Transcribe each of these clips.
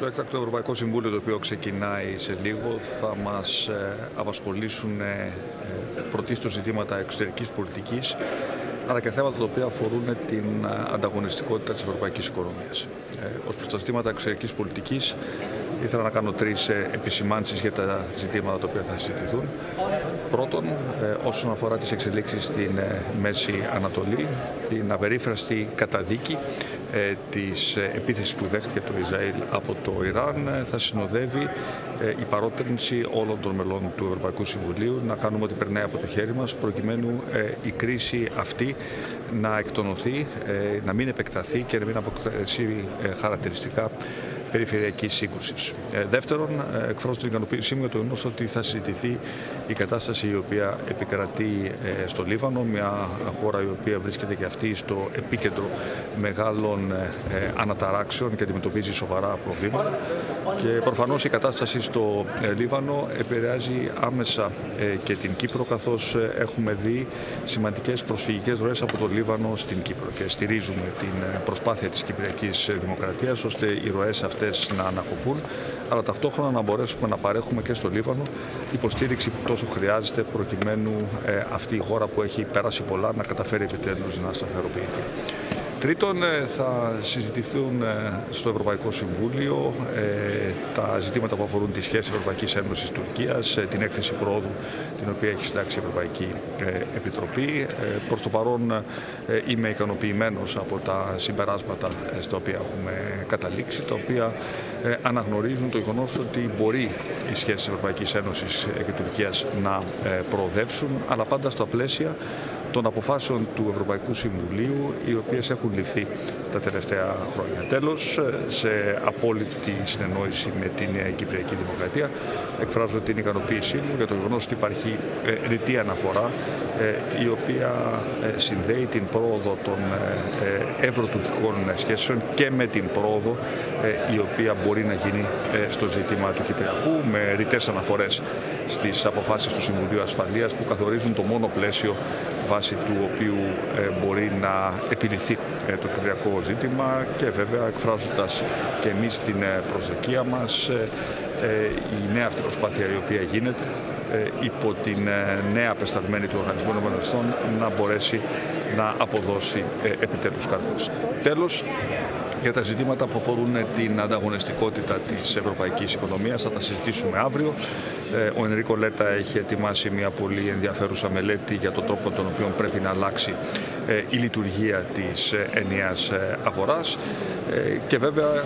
Στο έκτακτο Ευρωπαϊκό Συμβούλιο, το οποίο ξεκινάει σε λίγο, θα μας ε, απασχολήσουν ε, ε, πρωτίστως ζητήματα εξωτερικής πολιτικής, αλλά και θέματα τα οποία αφορούν την ανταγωνιστικότητα της ευρωπαϊκής οικονομίας. Ως προς τα ζητήματα εξωτερικής πολιτικής, ήθελα να κάνω τρεις επισημάνσεις για τα ζητήματα τα οποία θα συζητηθούν. Πρώτον, όσον αφορά τις εξελίξεις στην Μέση Ανατολή, την απερίφραστη καταδίκη ε, της ε, επίθεσης που δέχτηκε το Ισραήλ από το Ιράν ε, θα συνοδεύει η παρότρινση όλων των μελών του Ευρωπαϊκού Συμβουλίου να κάνουμε ό,τι περνάει από το χέρι μας προκειμένου η κρίση αυτή να εκτονωθεί, να μην επεκταθεί και να μην αποκτήσει χαρακτηριστικά περιφερειακής σύγκρουσης. Ε, δεύτερον, ε, εκφράζω την ικανοποίησή μου για το γεγονός ότι θα συζητηθεί η κατάσταση η οποία επικρατεί ε, στο Λίβανο, μια χώρα η οποία βρίσκεται και αυτή στο επίκεντρο μεγάλων αναταράξεων και αντιμετωπίζει σοβαρά προβλήματα. Και προφανώς η κατάσταση στο Λίβανο επηρεάζει άμεσα και την Κύπρο, καθώς έχουμε δει σημαντικές προσφυγικές ροές από το Λίβανο στην Κύπρο. Και στηρίζουμε την προσπάθεια της Κυπριακής Δημοκρατίας ώστε οι ροές αυτές να ανακοπούν, αλλά ταυτόχρονα να μπορέσουμε να παρέχουμε και στο Λίβανο υποστήριξη που τόσο χρειάζεται προκειμένου ε, αυτή η χώρα που έχει περάσει πολλά να καταφέρει επιτέλους να σταθεροποιηθεί. Τρίτον, ε, θα συζητηθούν ε, στο Ευρωπαϊκό Συμβούλιο ε, τα ζητήματα που αφορούν τη σχέση Ευρωπαϊκής Ένωσης Τουρκίας, την έκθεση πρόοδου την οποία έχει συντάξει η Ευρωπαϊκή Επιτροπή. Προς το παρόν είμαι ικανοποιημένος από τα συμπεράσματα στα οποία έχουμε καταλήξει, τα οποία αναγνωρίζουν το γεγονός ότι μπορεί οι σχέσεις Ευρωπαϊκής Ένωσης και Τουρκίας να προοδεύσουν, αλλά πάντα στα πλαίσια των αποφάσεων του Ευρωπαϊκού Συμβουλίου, οι οποίες έχουν ληφθεί τα τελευταία χρόνια. Τέλος, σε απόλυτη συνεννόηση με την Κυπριακή Δημοκρατία, εκφράζω την ικανοποίησή μου για το γεγονός ότι υπάρχει ε, ρητή αναφορά, ε, η οποία ε, συνδέει την πρόοδο των ευρωτουρκικών σχέσεων και με την πρόοδο η οποία μπορεί να γίνει στο ζήτημα του Κυπριακού, με ρητές αναφορές στις αποφάσεις του Συμβουλίου Ασφαλείας που καθορίζουν το μόνο πλαίσιο βάσει του οποίου ε, μπορεί να επιληθεί ε, το κυπριακό ζήτημα και βέβαια εκφράζοντας και εμείς την ε, προσδοκία μας η νέα αυτή προσπάθεια η οποία γίνεται υπό την νέα απεσταλμένη του Οργανισμού Ηνωμένων να μπορέσει να αποδώσει επιτέλους καρπούς. Τέλος, για τα ζητήματα που αφορούν την ανταγωνιστικότητα της ευρωπαϊκής οικονομίας θα τα συζητήσουμε αύριο. Ο Ενρίκο Λέτα έχει ετοιμάσει μια πολύ ενδιαφέρουσα μελέτη για τον τρόπο τον οποίο πρέπει να αλλάξει η λειτουργία της ενιαίας αγοράς. Και βέβαια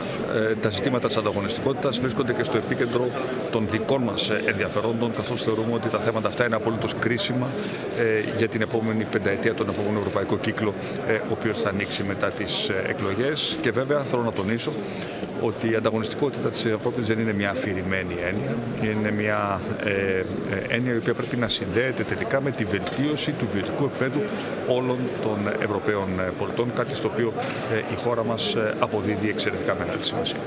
τα ζητήματα της ανταγωνιστικότητας βρίσκονται και στο επίκεντρο των δικών μας ενδιαφερόντων καθώς θεωρούμε ότι τα θέματα αυτά είναι απολύτως κρίσιμα για την επόμενη πενταετία, τον επόμενο ευρωπαϊκό κύκλο ο οποίος θα ανοίξει μετά τις εκλογές. Και βέβαια θέλω να τονίσω ότι η ανταγωνιστικότητα της Ευρώπης δεν είναι μια αφηρημένη έννοια. Είναι μια ε, ε, έννοια η οποία πρέπει να συνδέεται τελικά με τη βελτίωση του βιωτικού επίπεδου όλων των Ευρωπαίων πολιτών, κάτι στο οποίο ε, η χώρα μας αποδίδει εξαιρετικά μεγάλη σημασία.